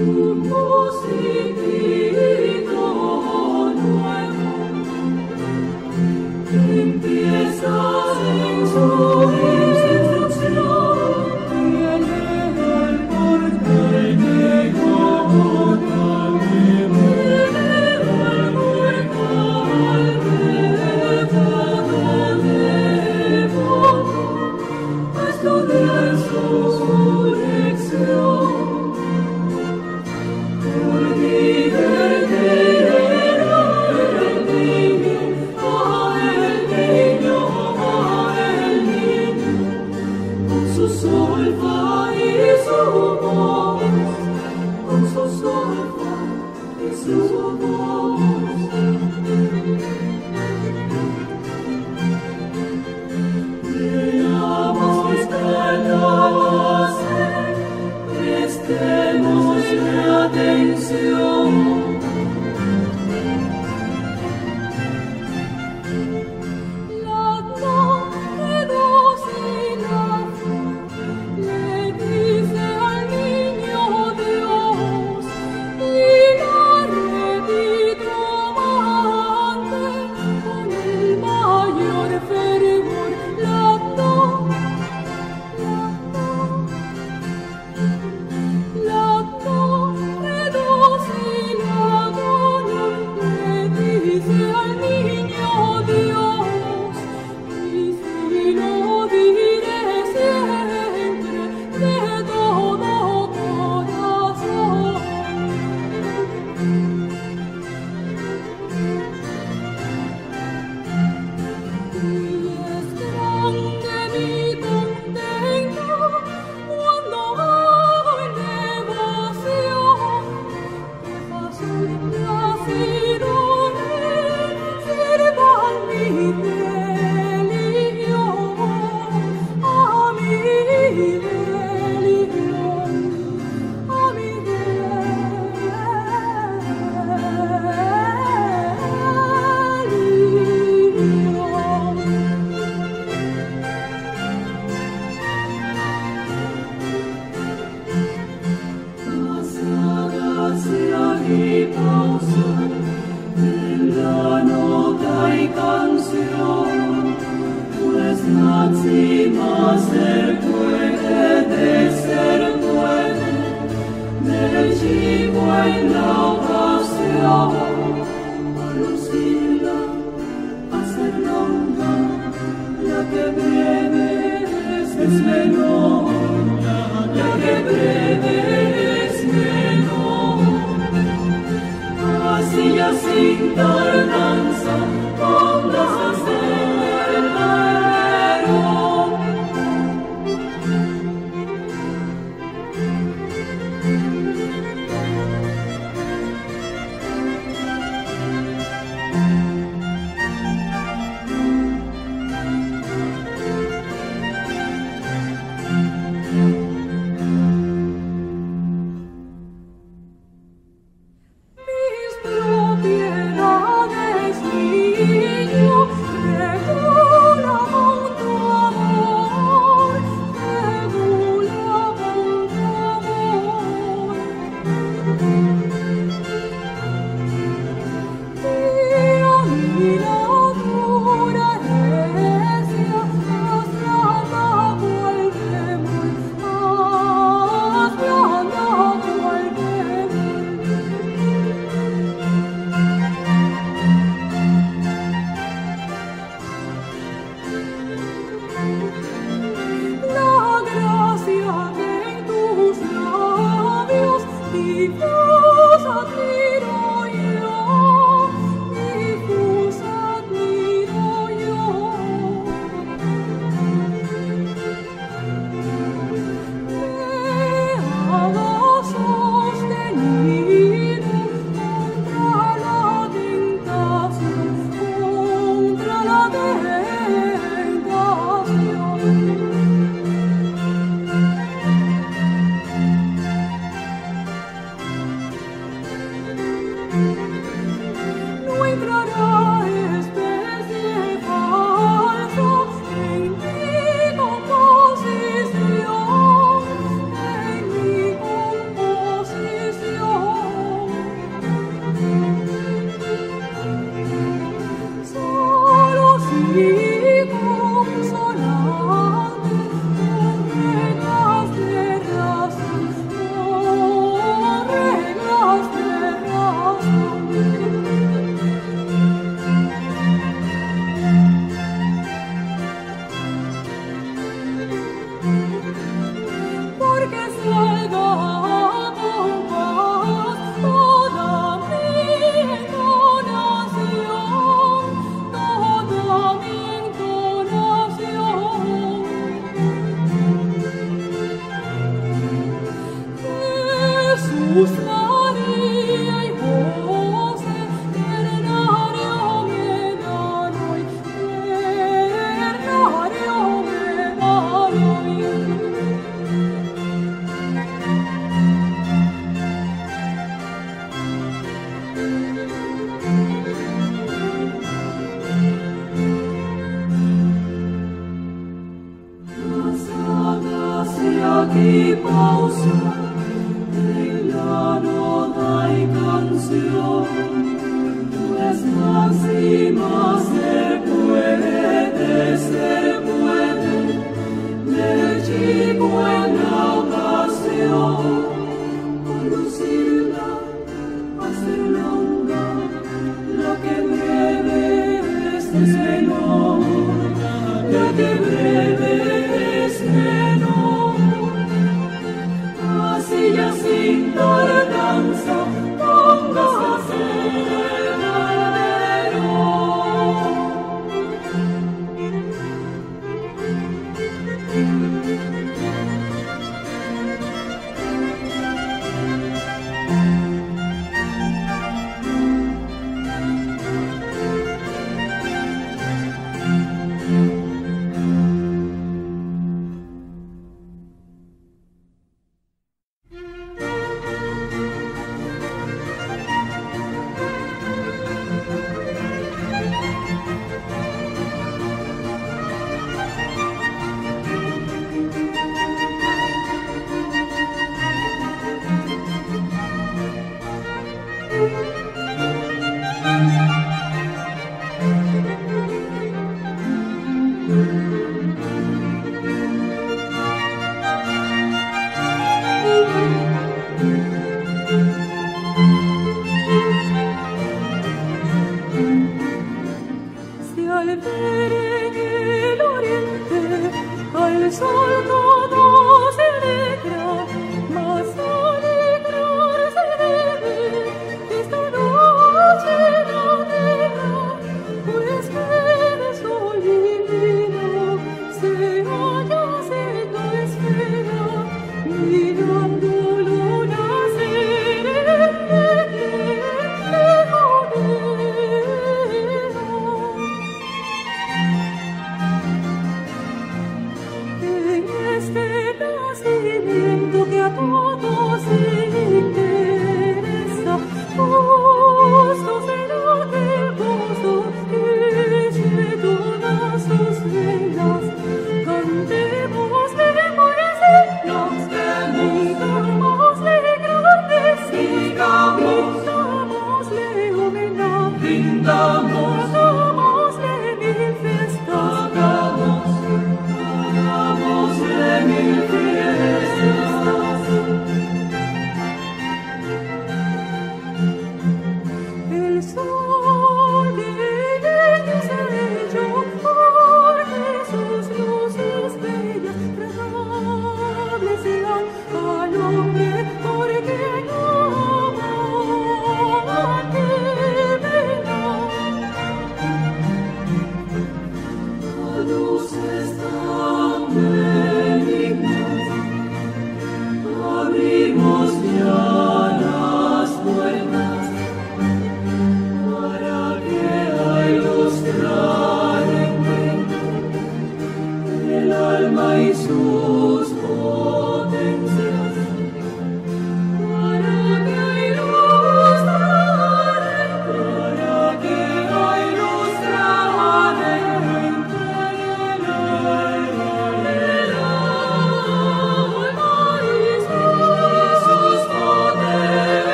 Mis propiedades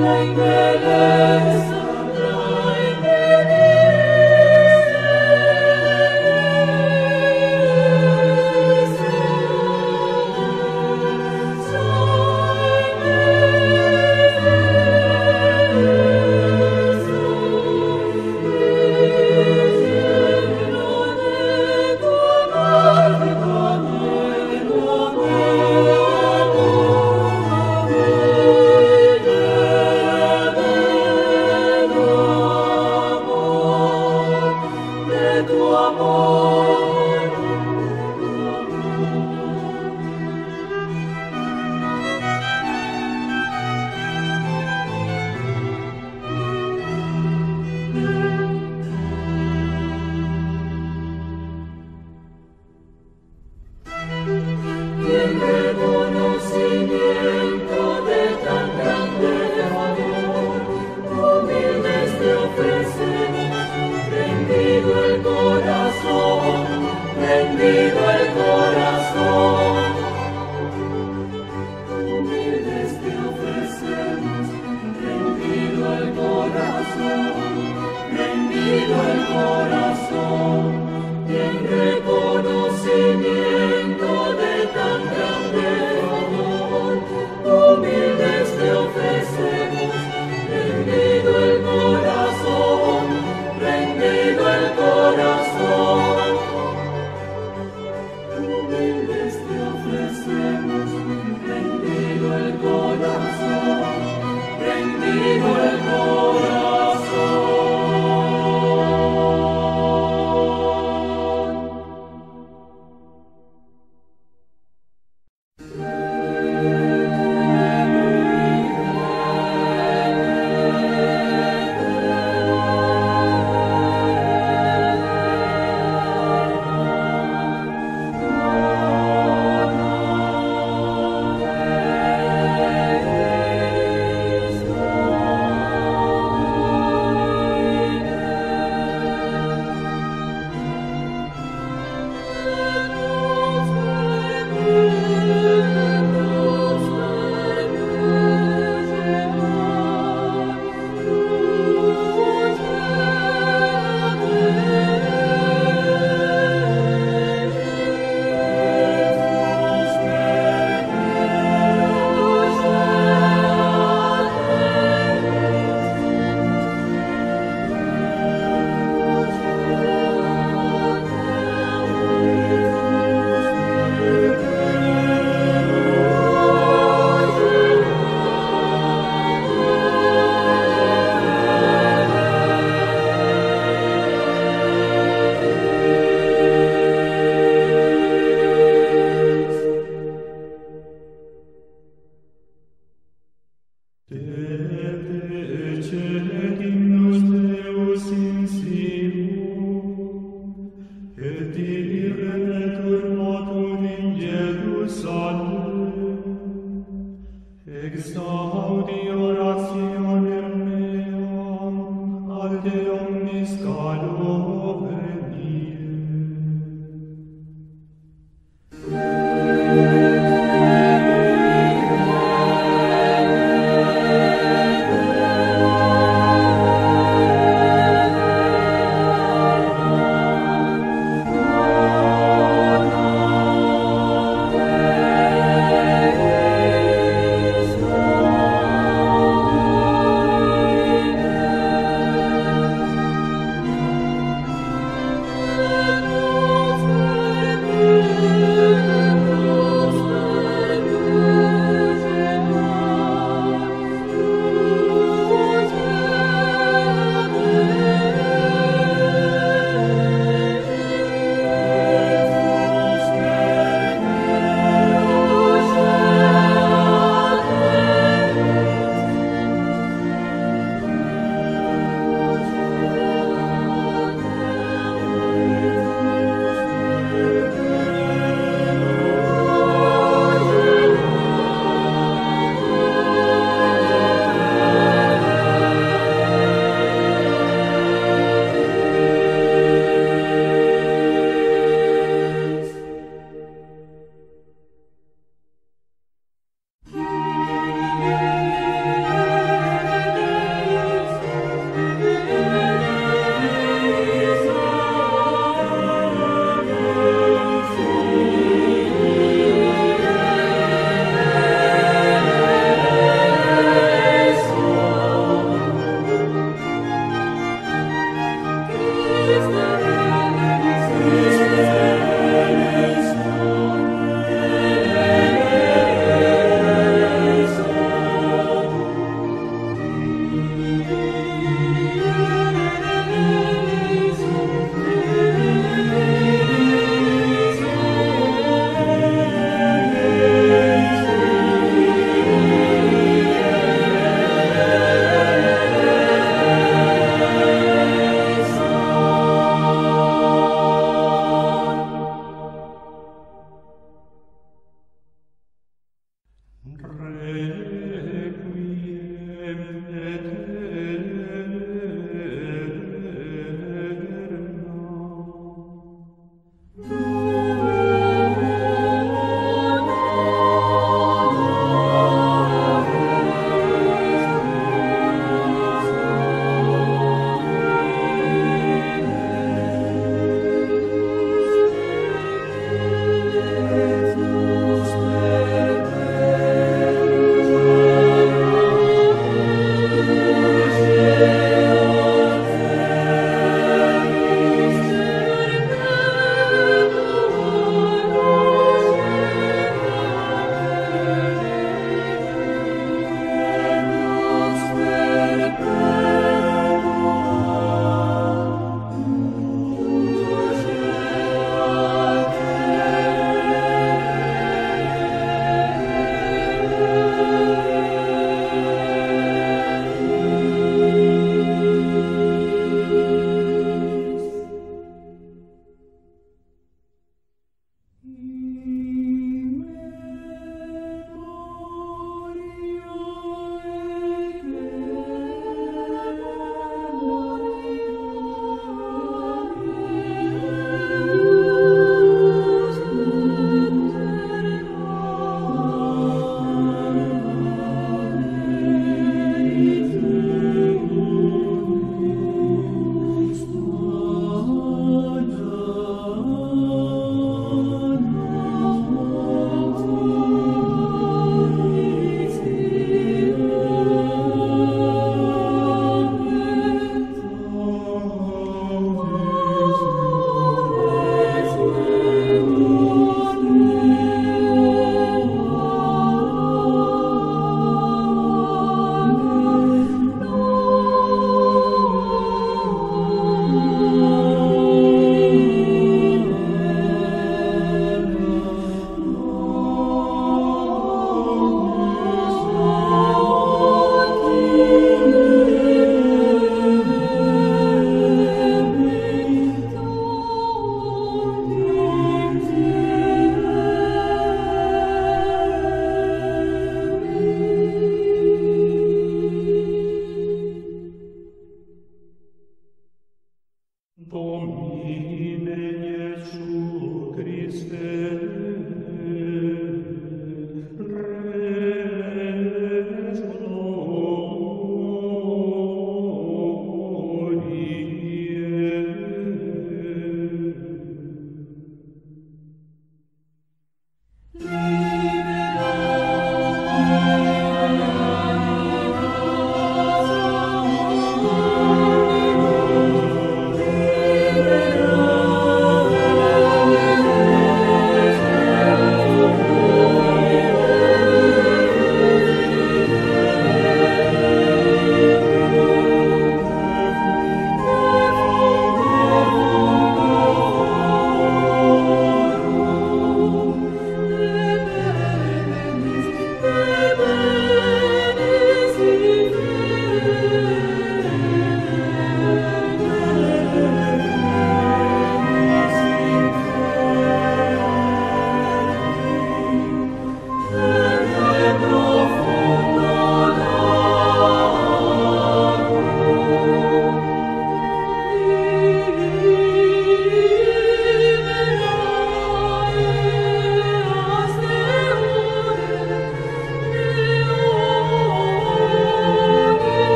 Amen.